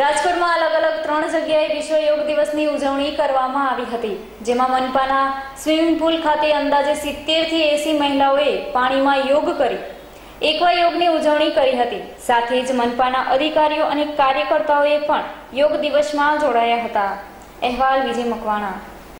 રાજકોટમાં અલગ અલગ ત્રણ જગ્યાએ વિશ્વ યોગ દિવસની ઉજવણી કરવામાં આવી હતી, જેમાં મનપાના સ્વિમિંગ પુલ ખાતે અંદાજે સિત્તેરથી એંસી મહિલાઓએ પાણીમાં યોગ કરી, એકવા યોગની ઉજવણી કરી હતી. સાથે જ મનપાના અધિકારીઓ અને કાર્યકર્તાઓએ પણ યોગ દિવસમાં જોડાયા હતા. અહેવાલ વિજય મકવાણા.